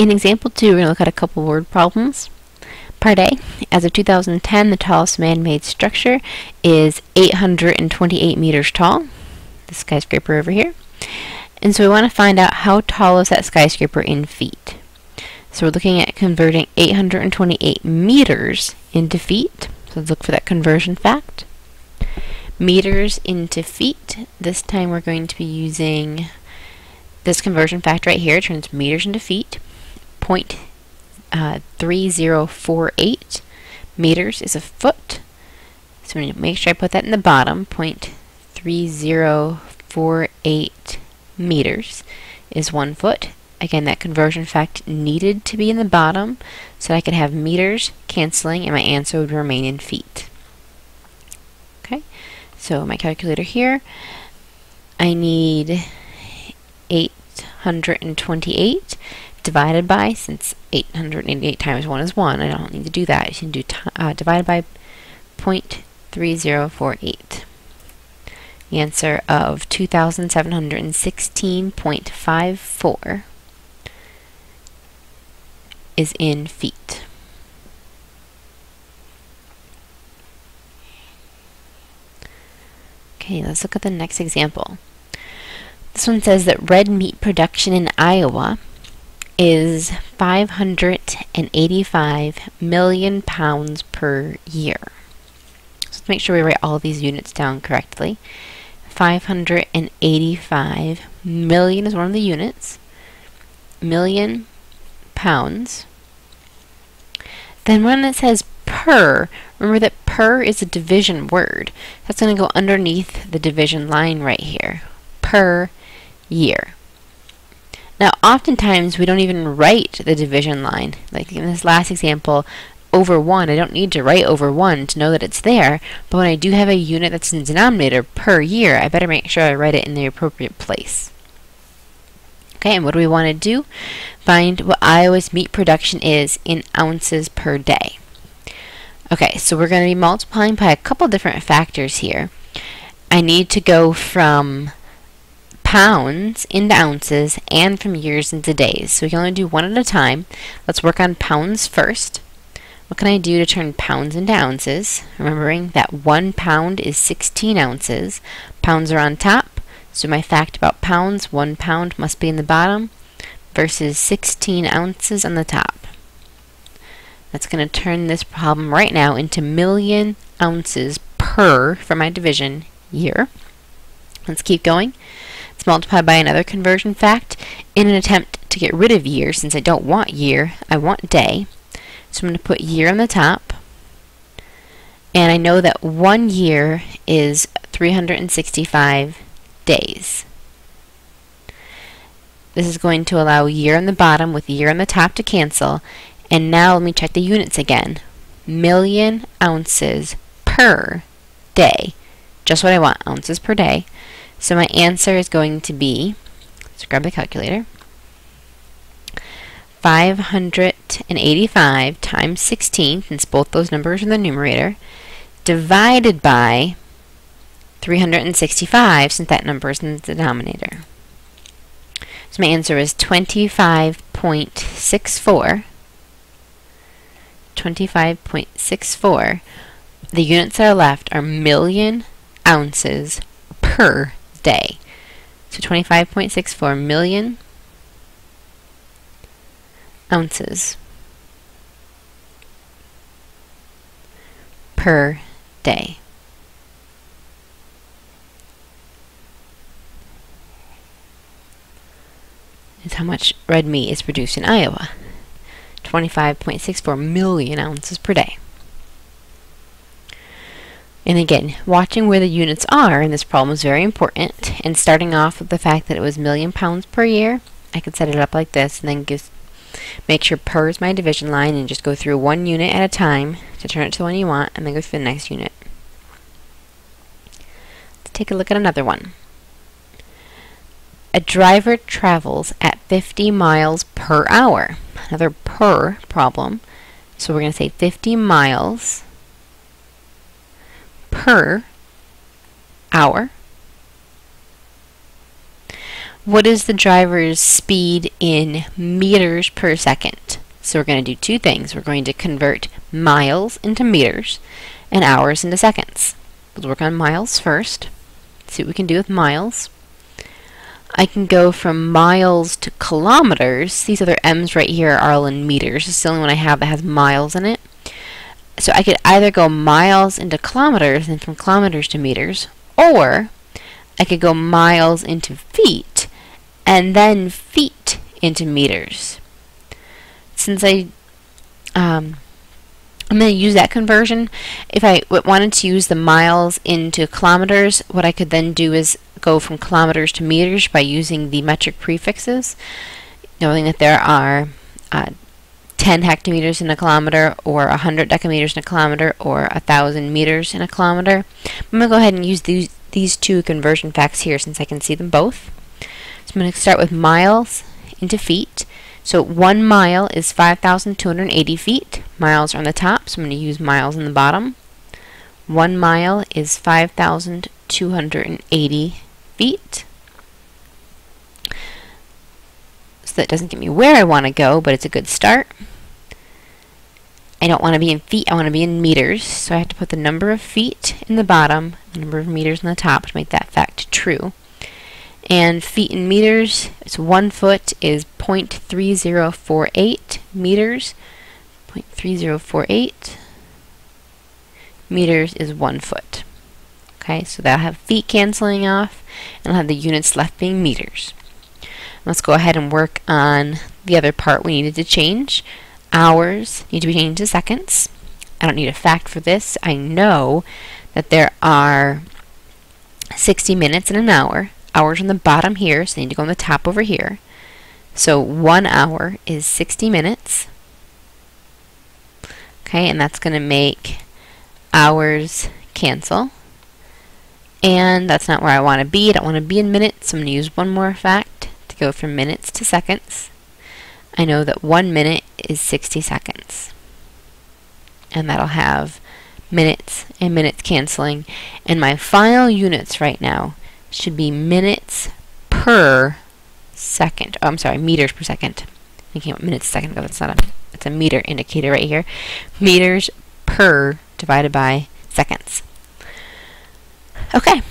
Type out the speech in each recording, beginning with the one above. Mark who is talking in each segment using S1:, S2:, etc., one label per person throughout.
S1: In example 2, we're going to look at a couple word problems. Part A, as of 2010, the tallest man-made structure is 828 meters tall. The skyscraper over here. And so we want to find out how tall is that skyscraper in feet. So we're looking at converting 828 meters into feet. So let's look for that conversion fact. Meters into feet. This time we're going to be using this conversion fact right here. It turns meters into feet. Point uh, 3048 meters is a foot. So I'm going to make sure I put that in the bottom. Point 3048 meters is one foot. Again, that conversion fact needed to be in the bottom so I could have meters canceling and my answer would remain in feet. Okay, so my calculator here, I need 828 divided by, since 888 times 1 is 1, I don't need to do that. I can do uh, divided by 0.3048. The answer of 2716.54 is in feet. Okay, let's look at the next example. This one says that red meat production in Iowa is 585 million pounds per year. So let's make sure we write all these units down correctly. 585 million is one of the units. Million pounds. Then when it says per, remember that per is a division word. That's going to go underneath the division line right here. Per year. Now, oftentimes we don't even write the division line. Like in this last example, over 1, I don't need to write over 1 to know that it's there, but when I do have a unit that's in the denominator per year, I better make sure I write it in the appropriate place. Okay, and what do we want to do? Find what Iowa's meat production is in ounces per day. Okay, so we're going to be multiplying by a couple different factors here. I need to go from pounds into ounces and from years into days. So we can only do one at a time. Let's work on pounds first. What can I do to turn pounds into ounces? Remembering that one pound is 16 ounces. Pounds are on top. So my fact about pounds, one pound must be in the bottom versus 16 ounces on the top. That's going to turn this problem right now into million ounces per for my division year. Let's keep going. Let's multiply by another conversion fact in an attempt to get rid of year. Since I don't want year, I want day. So I'm going to put year on the top. And I know that one year is 365 days. This is going to allow year on the bottom with year on the top to cancel. And now let me check the units again. Million ounces per day. Just what I want, ounces per day. So my answer is going to be, let's grab the calculator, 585 times 16, since both those numbers are in the numerator, divided by 365, since that number is in the denominator. So my answer is 25.64. 25.64. The units that are left are million ounces per day. So 25.64 million ounces per day. Is how much red meat is produced in Iowa. 25.64 million ounces per day. And again, watching where the units are in this problem is very important. And starting off with the fact that it was million pounds per year, I could set it up like this and then just make sure per is my division line and just go through one unit at a time to turn it to the one you want and then go through the next unit. Let's take a look at another one. A driver travels at 50 miles per hour. Another per problem. So we're going to say 50 miles per hour. what is the driver's speed in meters per second? So we're going to do two things. We're going to convert miles into meters and hours into seconds. Let's work on miles first. See what we can do with miles. I can go from miles to kilometers. These other M's right here are all in meters. It's the only one I have that has miles in it. So I could either go miles into kilometers and from kilometers to meters, or I could go miles into feet and then feet into meters. Since I um, I'm going to use that conversion. If I wanted to use the miles into kilometers, what I could then do is go from kilometers to meters by using the metric prefixes, knowing that there are uh, 10 hectometers in a kilometer or 100 decameters in a kilometer or 1,000 meters in a kilometer. I'm going to go ahead and use these, these two conversion facts here since I can see them both. So I'm going to start with miles into feet. So one mile is 5,280 feet. Miles are on the top, so I'm going to use miles in the bottom. One mile is 5,280 feet. So that doesn't get me where I want to go, but it's a good start. I don't want to be in feet, I want to be in meters. So I have to put the number of feet in the bottom, the number of meters on the top to make that fact true. And feet in meters, it's one foot is 0.3048 meters. 0.3048 meters is one foot. Okay, so that'll have feet canceling off, and I'll have the units left being meters. Let's go ahead and work on the other part we needed to change. Hours need to be changed to seconds. I don't need a fact for this. I know that there are 60 minutes in an hour. Hours on the bottom here, so they need to go on the top over here. So one hour is 60 minutes. Okay, and that's going to make hours cancel. And that's not where I want to be. I don't want to be in minutes, so I'm going to use one more fact to go from minutes to seconds, I know that one minute is 60 seconds. And that'll have minutes and minutes canceling. And my final units right now should be minutes per second. Oh, I'm sorry, meters per second. I Thinking about minutes a second ago. That's not a. It's a meter indicator right here. Meters per divided by seconds. Okay,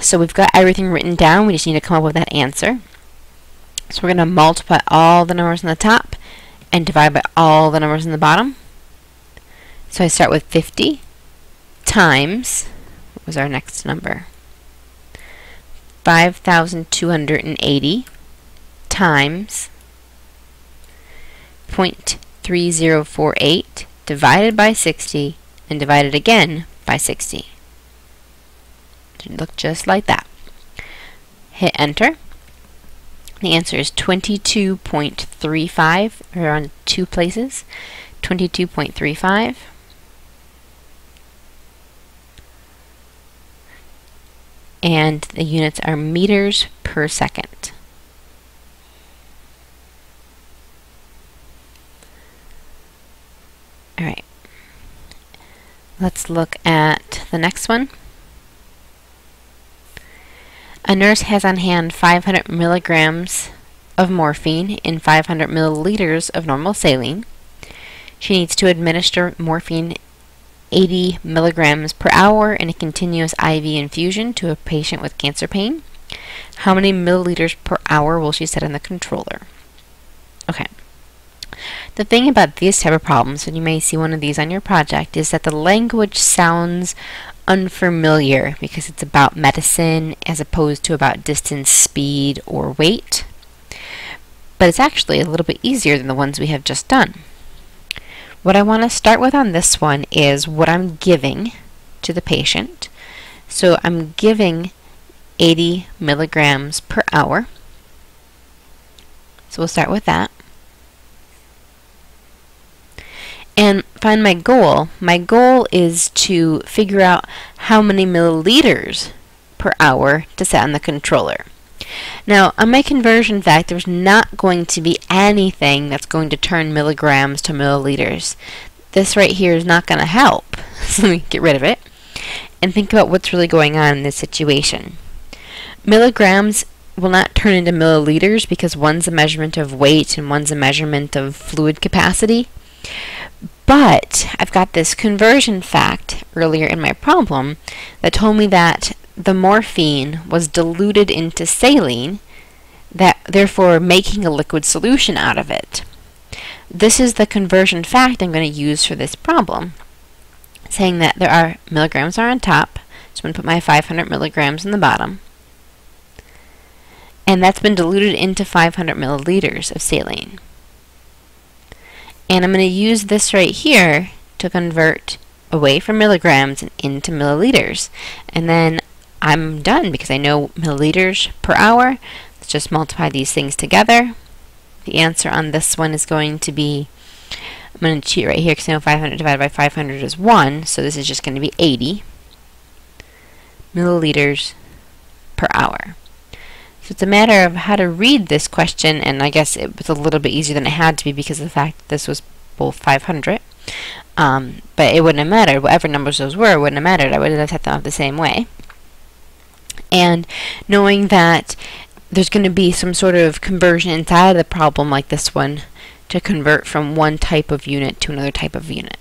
S1: so we've got everything written down. We just need to come up with that answer. So we're going to multiply all the numbers on the top and divide by all the numbers on the bottom. So I start with 50 times, what was our next number? 5,280 times 0.3048 divided by 60 and divided again by 60. It look just like that. Hit enter. The answer is 22.35, around two places. 22.35. And the units are meters per second. Alright. Let's look at the next one. A nurse has on hand 500 milligrams of morphine in 500 milliliters of normal saline. She needs to administer morphine 80 milligrams per hour in a continuous IV infusion to a patient with cancer pain. How many milliliters per hour will she set on the controller? Okay. The thing about these type of problems, and you may see one of these on your project, is that the language sounds unfamiliar because it's about medicine as opposed to about distance, speed, or weight. But it's actually a little bit easier than the ones we have just done. What I want to start with on this one is what I'm giving to the patient. So I'm giving 80 milligrams per hour. So we'll start with that. And find my goal. My goal is to figure out how many milliliters per hour to set on the controller. Now, on my conversion fact, there's not going to be anything that's going to turn milligrams to milliliters. This right here is not going to help. so let me get rid of it and think about what's really going on in this situation. Milligrams will not turn into milliliters because one's a measurement of weight and one's a measurement of fluid capacity. But I've got this conversion fact earlier in my problem that told me that the morphine was diluted into saline, that therefore making a liquid solution out of it. This is the conversion fact I'm going to use for this problem, saying that there are milligrams are on top, so I'm going to put my 500 milligrams in the bottom, and that's been diluted into 500 milliliters of saline. And I'm going to use this right here to convert away from milligrams and into milliliters. And then I'm done because I know milliliters per hour. Let's just multiply these things together. The answer on this one is going to be, I'm going to cheat right here because I know 500 divided by 500 is 1, so this is just going to be 80 milliliters per hour. So it's a matter of how to read this question, and I guess it was a little bit easier than it had to be because of the fact that this was both 500. Um, but it wouldn't have mattered. Whatever numbers those were, it wouldn't have mattered. I would have set them up the same way. And knowing that there's going to be some sort of conversion inside of the problem like this one to convert from one type of unit to another type of unit.